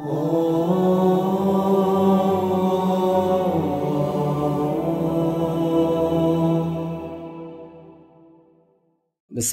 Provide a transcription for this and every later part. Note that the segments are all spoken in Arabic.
بسم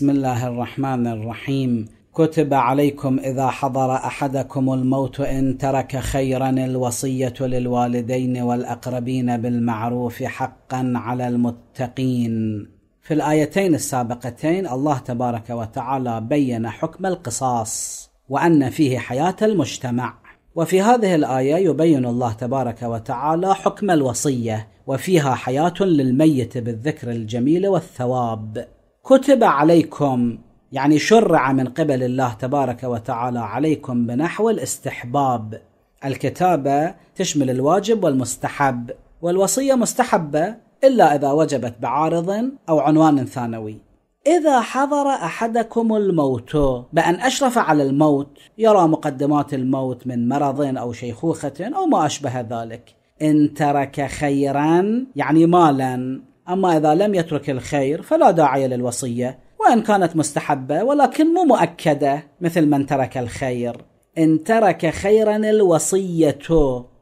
الله الرحمن الرحيم. كتب عليكم إذا حضر أحدكم الموت إن ترك خيرا الوصية للوالدين والأقربين بالمعروف حقا على المتقين. في الآيتين السابقتين الله تبارك وتعالى بين حكم القصاص وأن فيه حياة المجتمع. وفي هذه الآية يبين الله تبارك وتعالى حكم الوصية وفيها حياة للميت بالذكر الجميل والثواب. كتب عليكم يعني شرع من قبل الله تبارك وتعالى عليكم بنحو الاستحباب. الكتابة تشمل الواجب والمستحب والوصية مستحبة إلا إذا وجبت بعارض أو عنوان ثانوي. إذا حضر أحدكم الموت بأن أشرف على الموت يرى مقدمات الموت من مرض أو شيخوخة أو ما أشبه ذلك. إن ترك خيرا يعني مالا. أما إذا لم يترك الخير فلا داعي للوصية. وإن كانت مستحبة ولكن مو مؤكدة مثل من ترك الخير. إن ترك خيرا الوصية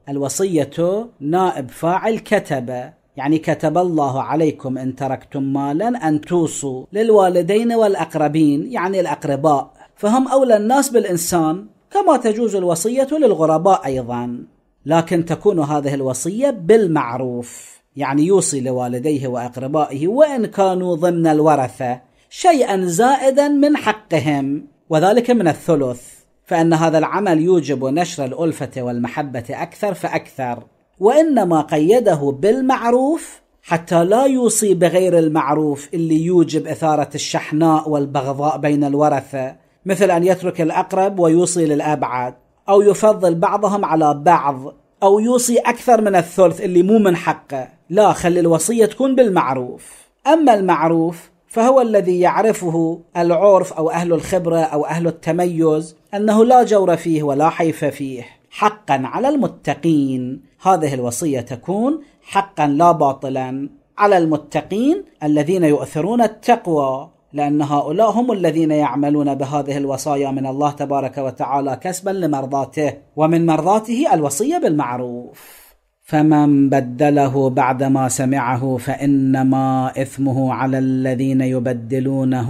الوصية نائب فاعل كتب يعني كتب الله عليكم إن تركتم مالا أن توصوا للوالدين والأقربين يعني الأقرباء. فهم أولى الناس بالإنسان كما تجوز الوصية للغرباء أيضا. لكن تكون هذه الوصية بالمعروف يعني يوصي لوالديه وأقربائه وإن كانوا ضمن الورثة شيئا زائدا من حقهم. وذلك من الثلث فإن هذا العمل يوجب نشر الألفة والمحبة أكثر فأكثر. وإنما قيده بالمعروف حتى لا يوصي بغير المعروف اللي يوجب إثارة الشحناء والبغضاء بين الورثه مثل أن يترك الأقرب ويوصي للأبعد أو يفضل بعضهم على بعض أو يوصي أكثر من الثلث اللي مو من حقه. لا خلي الوصية تكون بالمعروف. أما المعروف فهو الذي يعرفه العرف أو أهل الخبرة أو أهل التميز أنه لا جور فيه ولا حيف فيه. حقا على المتقين. هذه الوصية تكون حقا لا باطلا على المتقين الذين يؤثرون التقوى لأن هؤلاء هم الذين يعملون بهذه الوصايا من الله تبارك وتعالى كسبا لمرضاته ومن مرضاته الوصية بالمعروف. فمن بدله بعدما سمعه فإنما إثمه على الذين يبدلونه.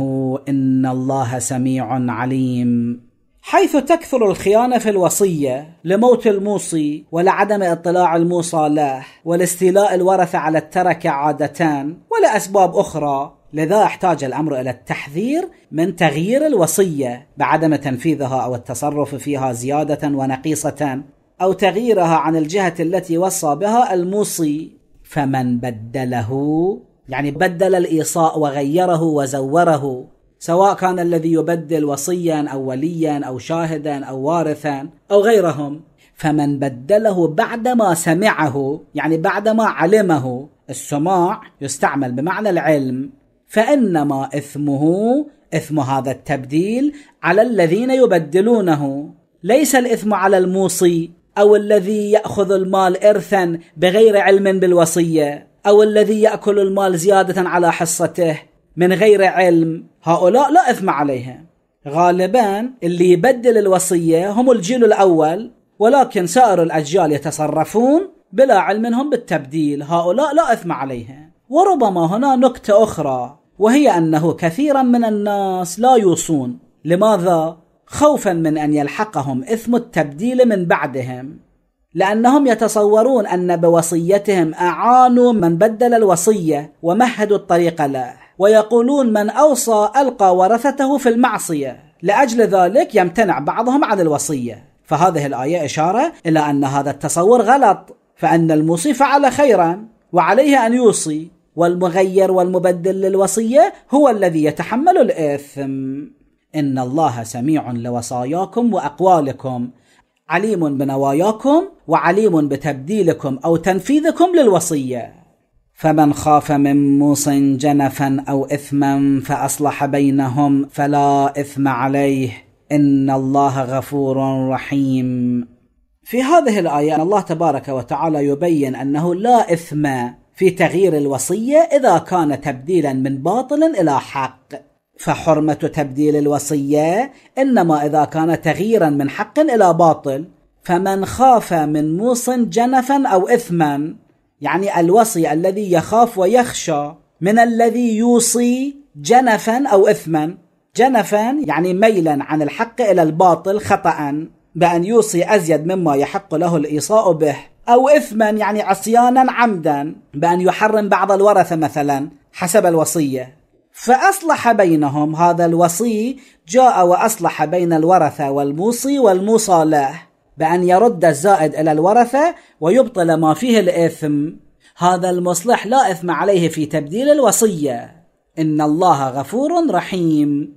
إن الله سميع عليم. حيث تكثر الخيانة في الوصية لموت الموصي ولعدم اطلاع الموصى له ولاستيلاء الورثه على التركه عادتان ولاسباب أخرى لذا احتاج الأمر إلى التحذير من تغيير الوصية بعدم تنفيذها أو التصرف فيها زيادة ونقيصة أو تغييرها عن الجهة التي وصى بها الموصي. فمن بدله يعني بدل الإيصاء وغيره وزوره سواء كان الذي يبدل وصيا أو وليا أو شاهدا أو وارثا أو غيرهم فمن بدله بعدما سمعه يعني بعدما علمه السماع يستعمل بمعنى العلم فإنما إثمه إثم هذا التبديل على الذين يبدلونه. ليس الإثم على الموصي أو الذي يأخذ المال ارثا بغير علم بالوصية أو الذي يأكل المال زيادة على حصته. من غير علم. هؤلاء لا إثم عليهم. غالبا اللي يبدل الوصية هم الجيل الأول ولكن سائر الأجيال يتصرفون بلا علم منهم بالتبديل. هؤلاء لا إثم عليهم. وربما هنا نكتة أخرى وهي أنه كثيرا من الناس لا يوصون. لماذا؟ خوفا من أن يلحقهم إثم التبديل من بعدهم. لأنهم يتصورون أن بوصيتهم أعانوا من بدل الوصية ومهدوا الطريق له. ويقولون من أوصى ألقى ورثته في المعصية لأجل ذلك يمتنع بعضهم عن الوصية. فهذه الآية إشارة إلى أن هذا التصور غلط فأن الموصي فعل خيرا وعليه أن يوصي والمغير والمبدل للوصية هو الذي يتحمل الإثم. إن الله سميع لوصاياكم وأقوالكم عليم بنواياكم وعليم بتبديلكم أو تنفيذكم للوصية. فمن خاف من موص جنفا أو إثما فأصلح بينهم فلا إثم عليه. إن الله غفور رحيم. في هذه الآية الله تبارك وتعالى يبين أنه لا إثم في تغيير الوصية إذا كان تبديلا من باطل إلى حق. فحرمة تبديل الوصية إنما إذا كان تغييرا من حق إلى باطل. فمن خاف من موص جنفا أو إثما يعني الوصي الذي يخاف ويخشى من الذي يوصي جنفا أو إثما. جنفا يعني ميلا عن الحق إلى الباطل خطأ بأن يوصي أزيد مما يحق له الإيصاء به. أو إثما يعني عصيانا عمدا بأن يحرم بعض الورثة مثلا حسب الوصية. فأصلح بينهم هذا الوصي جاء وأصلح بين الورثة والموصي والموصى له. بأن يرد الزائد إلى الورثة ويبطل ما فيه الإثم. هذا المصلح لا إثم عليه في تبديل الوصية. إن الله غفور رحيم.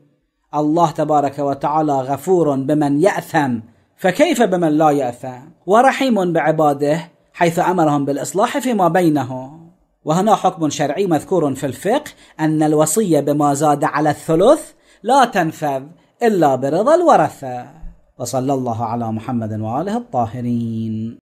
الله تبارك وتعالى غفور بمن يأثم. فكيف بمن لا يأثم؟ ورحيم بعباده حيث أمرهم بالإصلاح فيما بينهم. وهنا حكم شرعي مذكور في الفقه أن الوصية بما زاد على الثلث لا تنفذ إلا برضا الورثة. وصلى الله على محمد وآله الطاهرين.